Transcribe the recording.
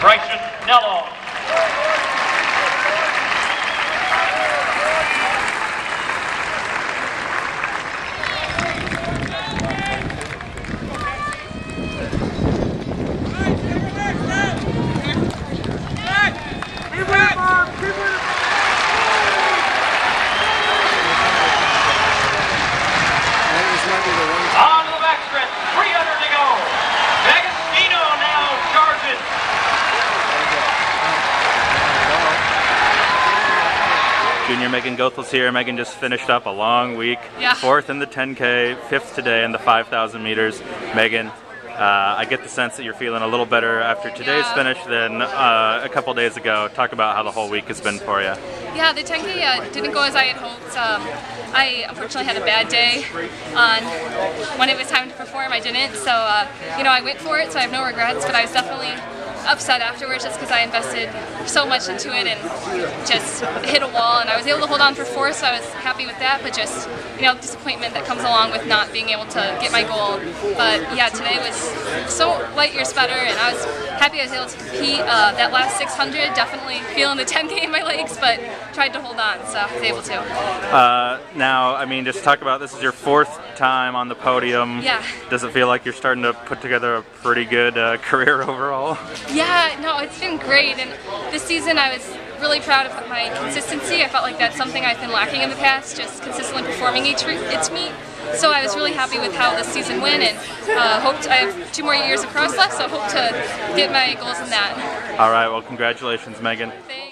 Bryson Nello. On to the backstretch, 300 to go. D'Agostino now charges. Junior Megan Goethals here. Megan just finished up a long week. Yeah. Fourth in the 10K, fifth today in the 5,000 meters. Megan, uh, I get the sense that you're feeling a little better after today's Yeah. finish than uh, a couple days ago. Talk about how the whole week has been for you. Yeah, the 10K uh, didn't go as I had hoped. Um, I unfortunately had a bad day on when it was time to perform. I didn't, so uh, you know I went for it, so I have no regrets. But I was definitely upset afterwards just because I invested so much into it and just hit a wall. And I was able to hold on for four, so I was happy with that. But just you know disappointment that comes along with not being able to get my goal. But yeah, today was so light years better, and I was happy I was able to compete. Uh, that last 600, definitely feeling the 10K in my legs, but tried to hold on, so I was able to. Uh, now, I mean, just talk about this is your fourth time on the podium. Yeah. Does it feel like you're starting to put together a pretty good uh, career overall? Yeah, no, it's been great. And this season I was really proud of my consistency. I felt like that's something I've been lacking in the past, just consistently performing each, each meet. So I was really happy with how this season went and uh, hoped I have two more years of cross left, so I hope to get my goals in that. All right, well, congratulations, Megan. Thanks.